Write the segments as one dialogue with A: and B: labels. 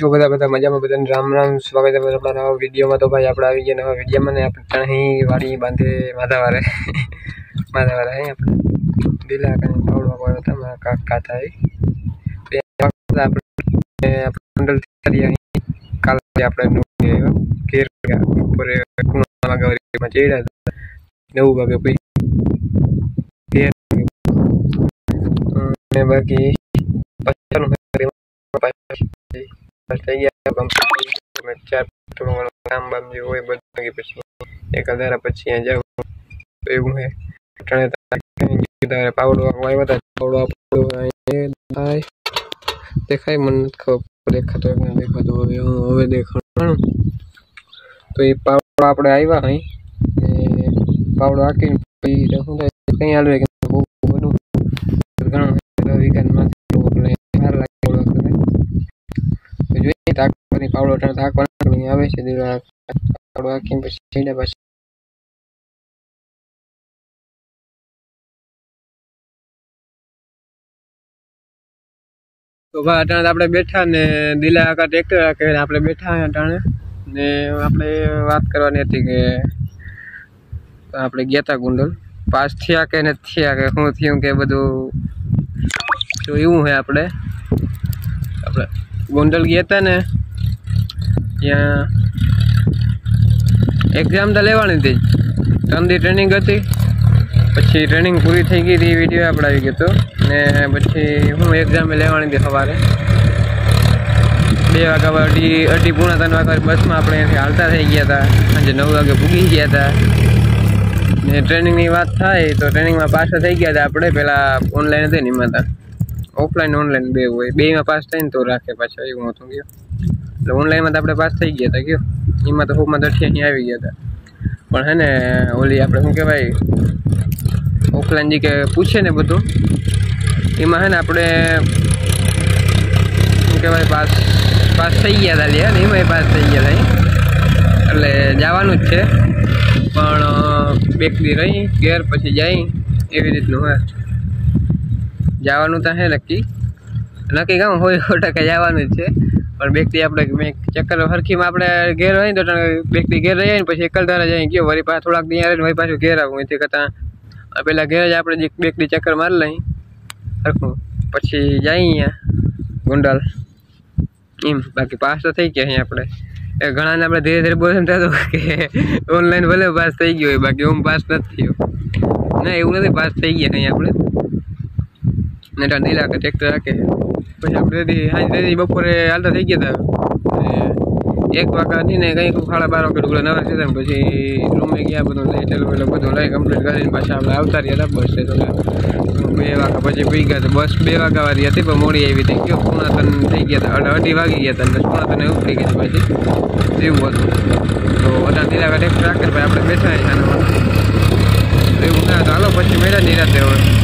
A: જો બધા બધા મજામાં, બધાને રામ રામ, સ્વાગત છે આપણા નવા વિડીયોમાં. તો ભાઈ, આપણે આવી ગયા નવા વિડીયોમાં ને આપણે ત્રણેય વાડી બાંધે માધાવારે. માધાવારે અહીં આપણે. લીલા કાંઈ પાવડવા પડ્યો હતા, મારા કાક થાય તો એ વખતે આપણે. આપણે કાલે આપણે ઘેર બપોરે વાગાવારીમાં ચડ્યા હતા. નવ વાગે પછી બાકી કમ્પ્લીટ ચાર થોડું ઘણું જે હોય બધું પછી એક હજાર પછી અહીંયા જાવ તો એવું છે તારે પાવડો આવ્યા હતા પાવડો થાય દેખાય મને ખબર દેખાતો દેખાતો હવે હવે દેખાણ તો એ પાવડો આપણે આવ્યા અહીં પાવડો આખી પછી શું થાય કંઈ હાલવે બહુ બધું ઘણું વિકાસમાંથી જોઈએ. તાકવાની પાવડો અટાણે તાકવાની આવે છે. દીવા પાવડો આખી પછી તો ભાઈ અટાણે આપણે બેઠા ને દિલા આકા ટ્રેક્ટર રાખે આપણે બેઠા અટાણે ને આપણે વાત કરવાની હતી કે આપણે ગયા હતા ગુંડલ. પાસ થયા કે નથી થયા કે શું થયું કે બધું, તો એવું છે આપણે. આપણે ગોંડલ ગયા હતા ને, ત્યાં એક્ઝામ તો લેવાની હતી. ત્રણ દી ટ્રેનિંગ હતી. પછી ટ્રેનિંગ પૂરી થઈ ગઈ હતી વીડિયો આપણે આવી ગયો હતો. ને પછી હું એક્ઝામે લેવાની હતી સવારે. બે વાગ્યા અઢી અઢી પૂણા ત્રણ વાગ્યા બસમાં આપણે અહીંથી હાલતા થઈ ગયા હતા સાંજે નવ વાગે પૂગી ગયા હતા ને ટ્રેનિંગની વાત થાય તો ટ્રેનિંગમાં પાછા થઈ ગયા હતા આપણે. પહેલાં ઓનલાઈન હતી ને એમાં હતા ઓફલાઈન ઓનલાઈન બે હોય. બેમાં પાસ થઈને તો રાખે પાછા, એવું હતું ગયો. એટલે ઓનલાઈનમાં તો આપણે પાસ થઈ ગયા હતા ગયો એમાં તો હોમાં દઠી અહીં આવી ગયા હતા પણ હે ને, ઓલી આપણે શું કહેવાય ઓફલાઈન જે કે પૂછે ને બધું, એમાં હે ને આપણે, શું કહેવાય પાસ પાસ થઈ ગયા હતા લે ને એમાંય પાસ થઈ ગયા હતા એટલે જવાનું જ છે. પણ બેક દી રહી, ઘેર પછી જાય, એવી રીતનું હોય જવાનું તો હે નક્કી. નક્કી કામ હોય સો ટકા જવાનું જ છે. પણ બેકથી આપણે ચક્કર હરખીમાં આપણે ઘેર હોય ને તો બેકથી ઘેર રહીએ ને પછી એકલતા જાય ગયો. વળી પાછા થોડાક દી આવે વળી પાછું ઘેર આવું. એથી કરતાં પહેલાં ઘેર જ આપણે બેકથી ચક્કર મારી લઈ. હરખું પછી જાય અહીંયા ગુંડલ. એમ, બાકી પાસ તો થઈ ગયા અહીંયા આપણે. એ ઘણાને આપણે ધીરે ધીરે બોલે થતું કે ઓનલાઈન ભલે પાસ થઈ ગયો હોય, બાકી ઓમ પાસ નથી થયો. ના, એવું નથી, પાસ થઈ ગયા અહીં આપણે. ને ત્યાં નીલા કે ટ્રેક્ટર રાખે પછી આપણે રેડી બપોરે હાલતા થઈ ગયા હતા. એક વાગ્યા ની ને કંઈક સાડા બાર વાગે ઢુકડા નવા થયા પછી રૂમે ગયા બધું લઈ ચાલુ, એટલે બધું લઈ કમ્પ્લીટ કરીને પાછા આપણે આવતા રહ્યા હતા બસ તો બે વાગ્યા પછી પી ગયા બસ બે વાગ્યા વાળી હતી, પણ મોડી આવી હતી. ગયો પૂણા તન થઈ ગયા હતા. અઢી વાગી ગયા હતા પૂણા તને ઉપડી ગઈ પછી. એવું હતું. તો અઢાર નીલા ટ્રેક્ટર રાખે ભાઈ આપણે બેઠા એવું ના હાલો, પછી મેળા નિરાતે હોય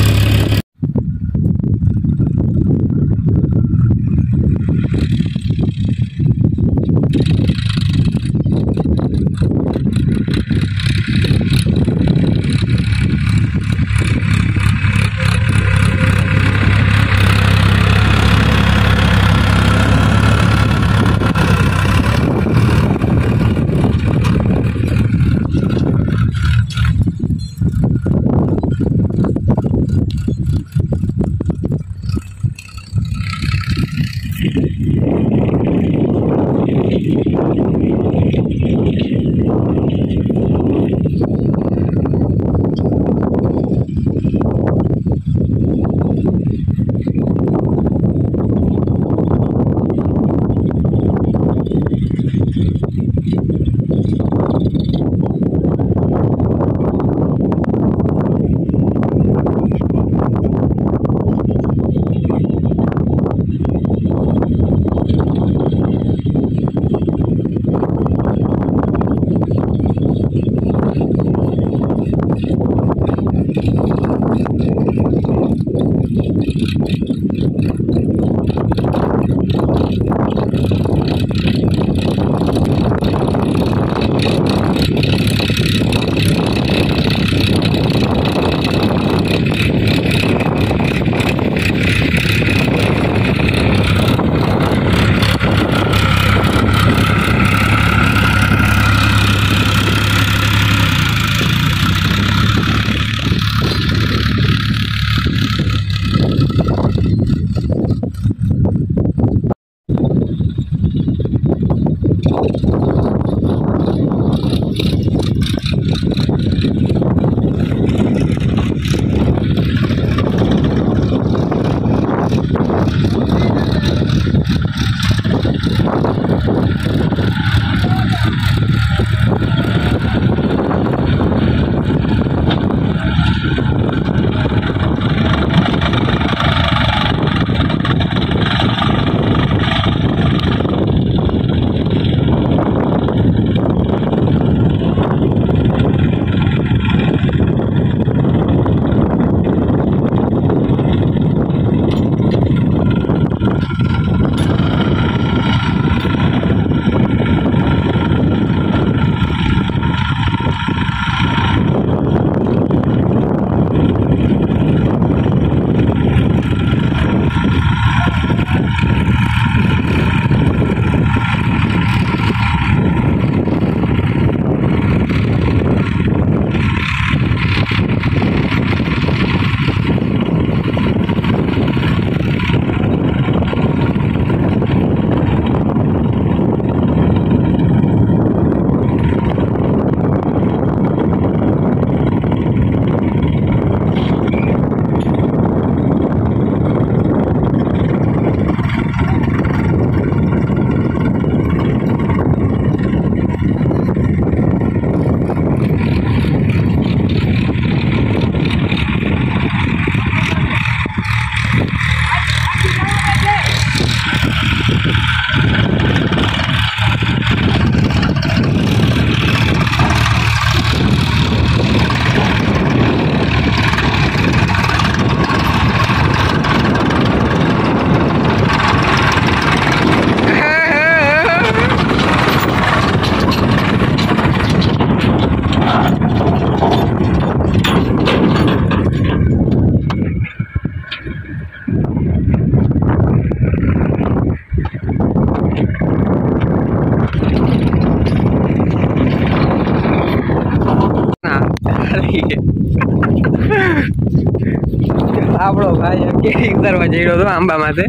A: આપણો ભાઈ કેરી ઉતારવા જઈ રહ્યો હતો આંબા માથે.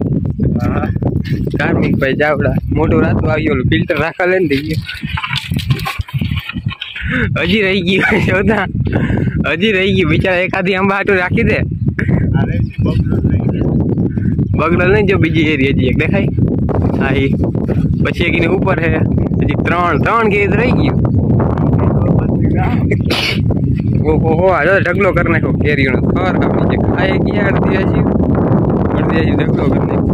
A: કાર્મિકભાઈ જાવડા મોટું રાતું આવ્યું ઓલું ફિલ્ટર રાખવા ને થઈ ગયું. હજી રહી ગયું જોતા. હજી રહી ગયું બિચારા એકાદી આંબા હાટું રાખી દે. બગડલ નહીં જો બીજી એરી હજી એક દેખાય. હા એ. પછી એક એની ઉપર હે. હજી ત્રણ ત્રણ કેરી તો રહી ગયું. ઓહો આજે જો ઢગલો કરી નાખ્યો કેરીઓનો. ખર કાપી છે ખાય ગયા અડધી હજી. અડધી હજી ઢગલો કરી નાખ્યો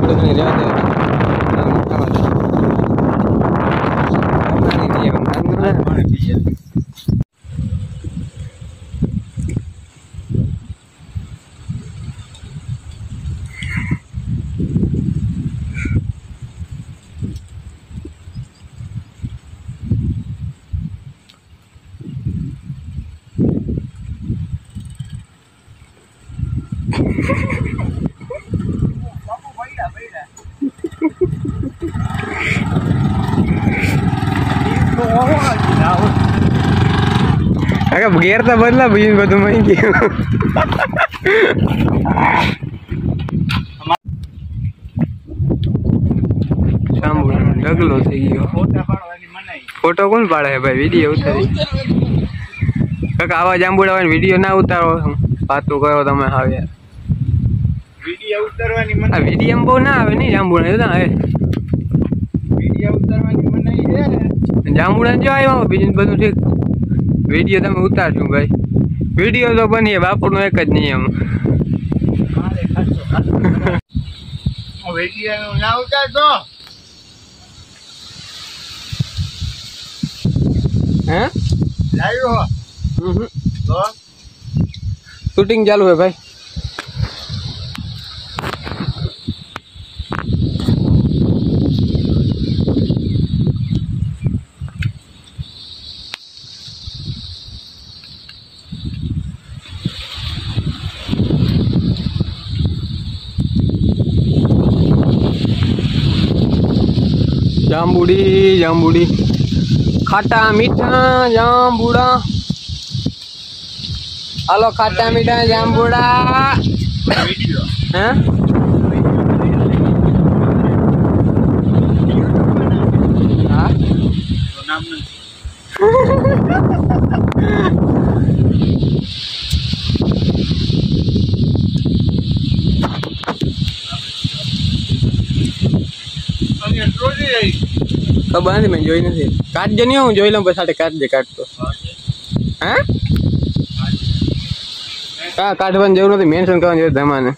A: થોડું ઘણી રહેવા દે. આમ ખાવા દે. ખાવાની નહીં એમ વાંધો ના. કાકા ઘેર તો બદલા બીજું બધું મહી ગયું. ઢગલો થઈ ગયો. ફોટો કોણ પાડે છે ભાઈ? વીડિયો ઉતારી. કાકા આવા જાંબુડા હોય વીડિયો ના ઉતારો વાતું કરો તમે હાવ.
B: વીડિયો ઉતારવાની
A: આ વીડિયો બહુ ના આવે નહીં જાંબુડા આવે.
B: વીડિયો ઉતારવાની મનાઈ છે
A: જાંબુડા જો આવ્યા બીજું બધું ઠીક. વીડિયો તમે ઉતારશું ભાઈ. વીડિયો તો બનીએ બાપુનો એક જ નિયમ.
B: વીડિયો ના ઉતારતો
A: હે?
B: લાવ્યો તો?
A: શૂટિંગ ચાલુ હે ભાઈ. જાંબુડી જાંબુડી. ખાટા મીઠા જાંબુડા. હાલો ખાટા મીઠા જાંબુડા. હે હા
B: તો નામ નથી અને ટ્રોલી આવી
A: નથી મેં જોઈ નથી. કાઢજે નહીં હું જોઈ લઉં પછી સાથે કાઢજે કાઢતો. હા? કા કાઢવાની જરૂર નથી મેન્શન કરવાની જરૂર ધમાને.